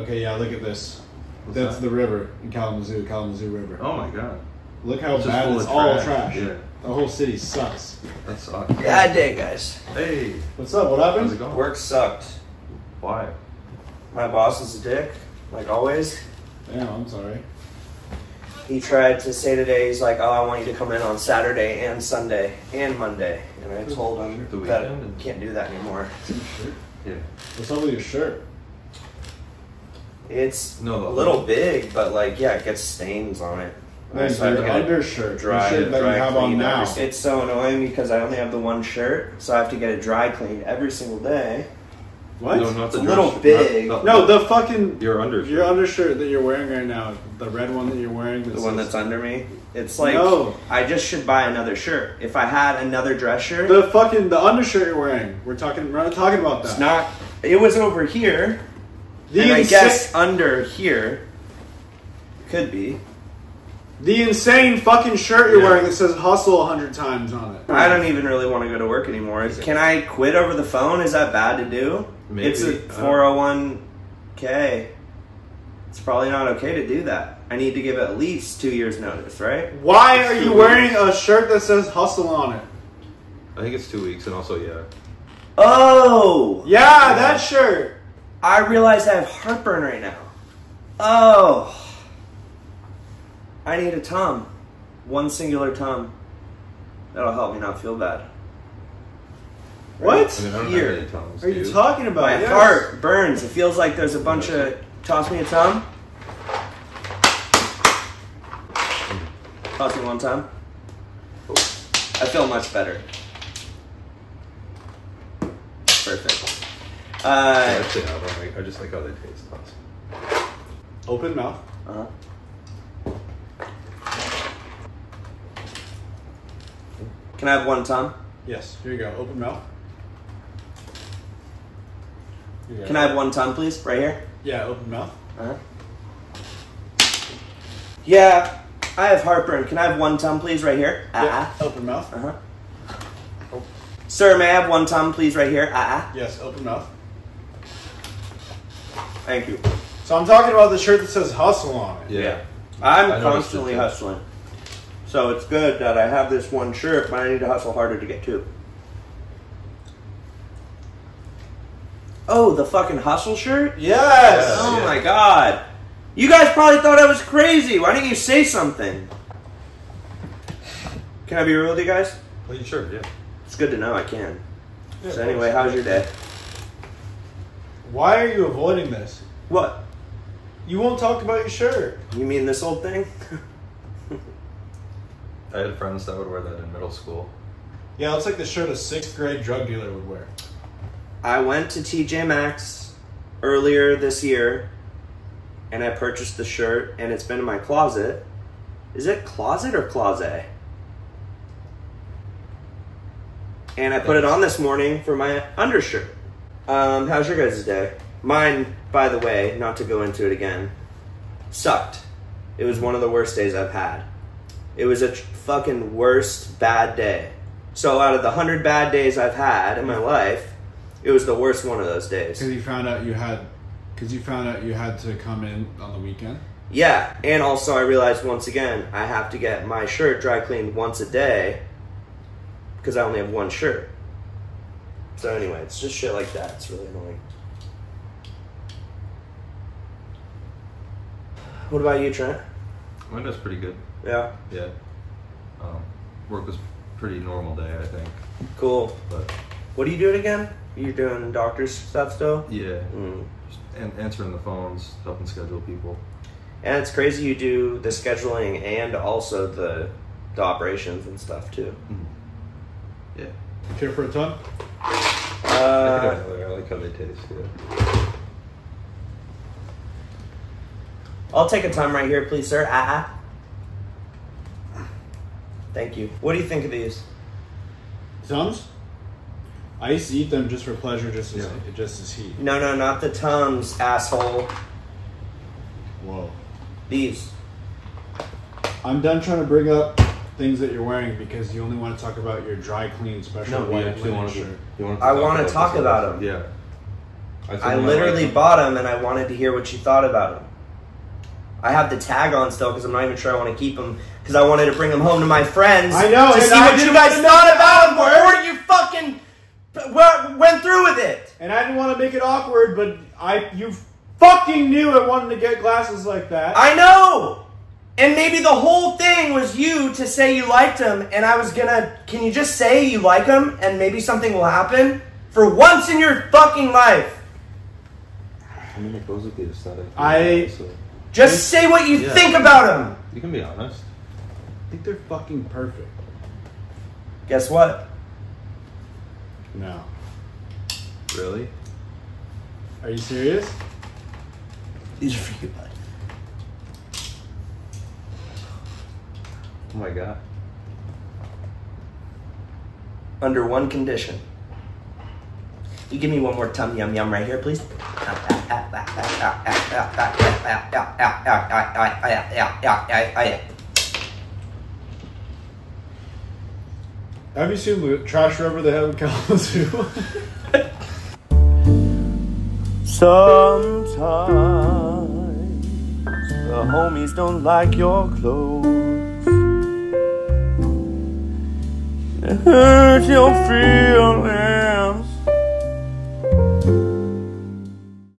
Okay, yeah, look at this. What's That's that? the river in Kalamazoo, Kalamazoo River. Oh my god. Look how It's bad it's of all trash. trash. Yeah. The whole city sucks. That sucks. Bad day, guys. Hey, What's up? What how's it happened? going? Work sucked. Why? My boss is a dick, like always. Damn, I'm sorry. He tried to say today, he's like, oh, I want you to come in on Saturday and Sunday and Monday. And I told him The that weekend and- can't do that anymore. Yeah. What's up with your shirt? It's No, a little big, but like, yeah, it gets stains on it. Man, So I have to your undershirt, dry, the shirt that you have on now. every- It's so annoying because I only have the one shirt, so I have to get it dry cleaned every single day. What? No, not It's the a little dress- big. not- No, the fucking Your undershirt. your undershirt that you're wearing right now, the red one that you're wearing. The one that's under me. It's like No. I just should buy another shirt. If I had another dress shirt, the fucking the undershirt you're wearing. We're talking. We're not talking about that. it's not. It was over here, the and I guess under here could be. the insane fucking shirt you're Yeah. wearing that says "hustle" a hundred times on it. I don't even really want to go to work anymore. Can I quit over the phone? Is that bad to do? Maybe. It's a I don't- 401k. It's probably not okay to do that. I need to give at least two years notice, right? Why are you two wearing a shirt that says "hustle" on it? I think it's two weeks, and also yeah. Oh! Yeah, that shirt. I realize I have heartburn right now. Oh. I need a Tom. One singular Tom. That'll help me not feel bad. What? I mean, I don't Here. have any tongues. Are you talking about? My Yes. heart burns. It feels like there's a bunch of. Toss me a Tom. Toss me one Tom. I feel much better. Perfect. Uh, Actually, I don't like. I just like how they taste. That's- Open mouth. uh-huh. Can I have one Tom? Yes. Here you go. Open mouth. Here go. Can I have one Tom, please? Right here. Yeah, open mouth. Uh-huh. Yeah, I have heartburn. Can I have one Tom, please? Right here. Yeah, Ah. open mouth. Uh huh. Sir, may I have one Tom, please? Right here. Ah. Yes, open mouth. Thank you. So I'm talking about the shirt that says "hustle" on it. Yeah. I'm constantly hustling. So it's good that I have this one shirt, but I need to hustle harder to get two. Oh, the fucking hustle shirt? Yes. Oh yeah. Oh my god. You guys probably thought I was crazy. Why didn't you say something? Can I be real with you guys? Well, you sure? Yeah. It's good to know I can. Yeah, So anyway, how's your day? Why are you avoiding this? What? You won't talk about your shirt. You mean this old thing? I had friends that would wear that in middle school. Yeah, it's like the shirt a sixth grade drug dealer would wear. I went to TJ Maxx earlier this year and I purchased the shirt and it's been in my closet. Is it closet or closet? And I put it on this morning for my undershirt. Um, how's your guys' day? Mine, by the way, not to go into it again, sucked. It was one of the worst days I've had. It was a tr- fucking worst bad day. So out of the hundred bad days I've had in my life, it was the worst one of those days. Because you found out you had, because you found out you had to come in on the weekend. Yeah, and also I realized once again I have to get my shirt dry cleaned once a day because I only have one shirt. So anyway, it's just shit like that. It's really annoying. What about you, Trent? Mine was pretty good. Yeah, Yeah. Um, work was pretty normal day, I think. cool. But What are you doing again? You're doing doctor's stuff still? yeah, Mm. just an- answering the phones, helping schedule people. And it's crazy you do the scheduling and also the the operations and stuff too. Yeah. Care for a Tum? Uh, I like how they taste. Yeah. I'll take a time right here, please, sir. Ah. ah. Thank you. What do you think of these? Tums? I used to eat them just for pleasure, just as Yeah. just as heat. No, no, not the Tums, asshole. Whoa. These. I'm done trying to bring up things that you're wearing because you only want to talk about your dry clean special No, we white actually linen wanted to. shirt. You wanted to I wanna talk this about 'em. Yeah. told I him literally liked bought them and I wanted to hear what you thought about them. I have the tag on still because I'm not even sure I want to keep them because I wanted to bring them home to my friends. I know, to and see I what you didn't guys wanna thought make about them awkward. before you fucking w- went through with it. And I didn't want to make it awkward, but I you fucking knew I wanted to get glasses like that. I know. And maybe the whole thing was you to say you liked them, and I was gonna. Can you just say you like them, and maybe something will happen for once in your fucking life? I mean, it goes with the aesthetic. I- So Just say what you Yeah. think about them. you can be honest. I think they're fucking perfect. Guess what? No. Really? Are you serious? These are for you, bud. Oh my god. Under one condition. You give me one more tum yum yum right here, please. Have you seen the Trash River the Head of Kalamazoo? Sometimes the homies don't like your clothes. It hurts your feelings.